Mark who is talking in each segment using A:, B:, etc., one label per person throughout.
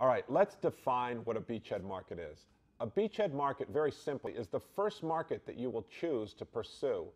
A: All right, let's define what a beachhead market is. A beachhead market, very simply, is the first market that you will choose to pursue,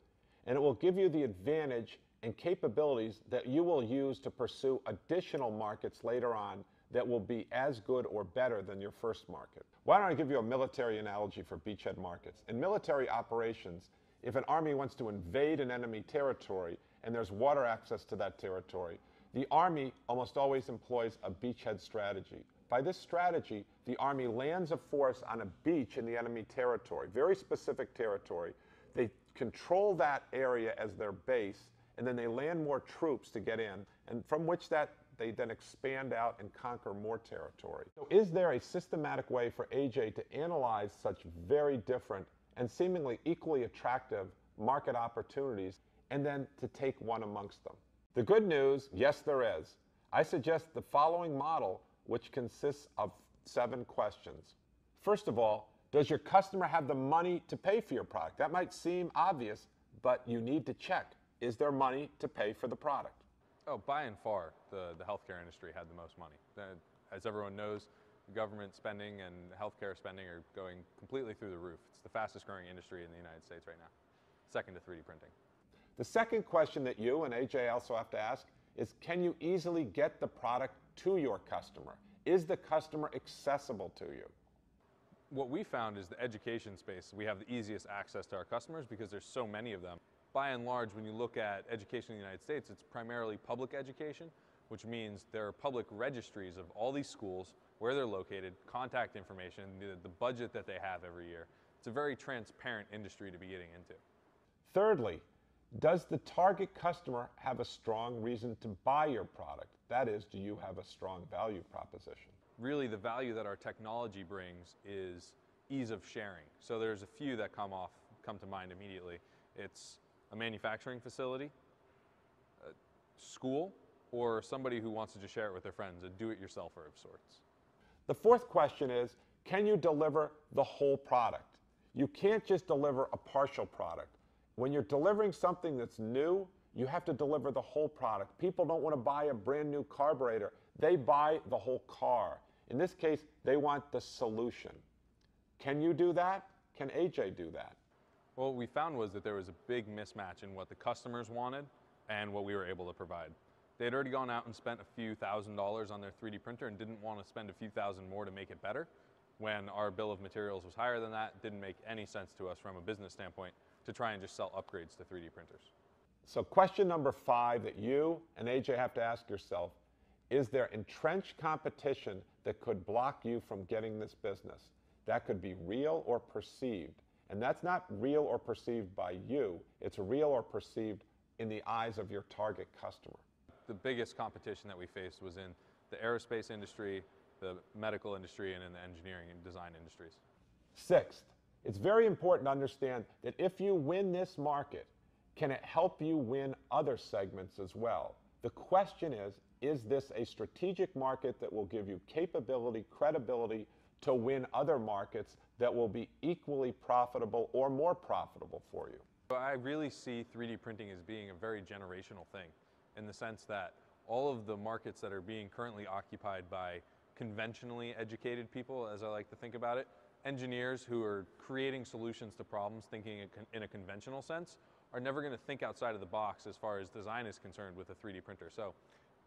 A: and it will give you the advantage and capabilities that you will use to pursue additional markets later on that will be as good or better than your first market. Why don't I give you a military analogy for beachhead markets? In military operations, if an army wants to invade an enemy territory and there's water access to that territory, the Army almost always employs a beachhead strategy. By this strategy, the Army lands a force on a beach in the enemy territory, very specific territory. They control that area as their base, and then they land more troops to get in, and from which that they then expand out and conquer more territory. So is there a systematic way for AJ to analyze such very different and seemingly equally attractive market opportunities and then to take one amongst them? The good news, yes, there is. I suggest the following model, which consists of seven questions. First of all, does your customer have the money to pay for your product? That might seem obvious, but you need to check. Is there money to pay for the product?
B: Oh, by and far, the, the healthcare industry had the most money. As everyone knows, government spending and healthcare spending are going completely through the roof. It's the fastest growing industry in the United States right now, second to 3D printing.
A: The second question that you and AJ also have to ask is can you easily get the product to your customer? Is the customer accessible to you?
B: What we found is the education space, we have the easiest access to our customers because there's so many of them. By and large, when you look at education in the United States, it's primarily public education, which means there are public registries of all these schools, where they're located, contact information, the, the budget that they have every year. It's a very transparent industry to be getting into.
A: Thirdly, does the target customer have a strong reason to buy your product? That is, do you have a strong value proposition?
B: Really, the value that our technology brings is ease of sharing. So there's a few that come off, come to mind immediately. It's a manufacturing facility, a school, or somebody who wants to just share it with their friends, a do-it-yourselfer of sorts.
A: The fourth question is, can you deliver the whole product? You can't just deliver a partial product. When you're delivering something that's new, you have to deliver the whole product. People don't want to buy a brand new carburetor. They buy the whole car. In this case, they want the solution. Can you do that? Can AJ do that?
B: Well, what we found was that there was a big mismatch in what the customers wanted and what we were able to provide. They had already gone out and spent a few thousand dollars on their 3D printer and didn't want to spend a few thousand more to make it better when our bill of materials was higher than that. Didn't make any sense to us from a business standpoint to try and just sell upgrades to 3D printers.
A: So question number five that you and AJ have to ask yourself, is there entrenched competition that could block you from getting this business? That could be real or perceived. And that's not real or perceived by you, it's real or perceived in the eyes of your target customer.
B: The biggest competition that we faced was in the aerospace industry, the medical industry, and in the engineering and design industries.
A: Sixth, it's very important to understand that if you win this market, can it help you win other segments as well? The question is, is this a strategic market that will give you capability, credibility to win other markets that will be equally profitable or more profitable for you?
B: I really see 3D printing as being a very generational thing in the sense that all of the markets that are being currently occupied by conventionally educated people, as I like to think about it, engineers who are creating solutions to problems thinking in a conventional sense are never going to think outside of the box as far as design is concerned with a 3D printer. So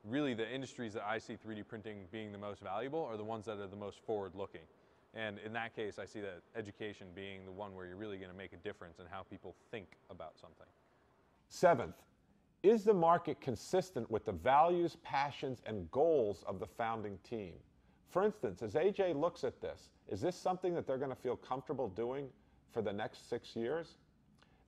B: really the industries that I see 3D printing being the most valuable are the ones that are the most forward looking. And in that case, I see that education being the one where you're really going to make a difference in how people think about something.
A: Seventh, is the market consistent with the values, passions, and goals of the founding team? For instance, as AJ looks at this, is this something that they're going to feel comfortable doing for the next six years?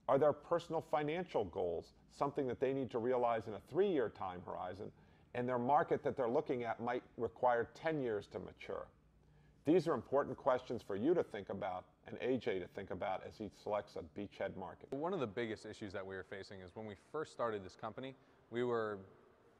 A: Are there personal financial goals, something that they need to realize in a three year time horizon, and their market that they're looking at might require 10 years to mature? These are important questions for you to think about and AJ to think about as he selects a beachhead market.
B: One of the biggest issues that we were facing is when we first started this company, we were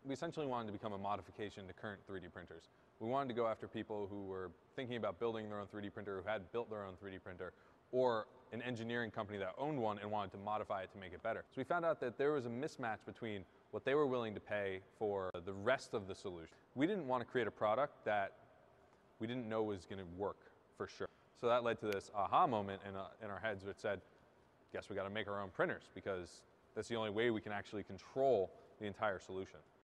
B: we essentially wanted to become a modification to current 3D printers. We wanted to go after people who were thinking about building their own 3D printer, who had built their own 3D printer, or an engineering company that owned one and wanted to modify it to make it better. So we found out that there was a mismatch between what they were willing to pay for the rest of the solution. We didn't want to create a product that we didn't know was going to work for sure. So that led to this aha moment in, uh, in our heads, which said, guess we got to make our own printers because that's the only way we can actually control the entire solution.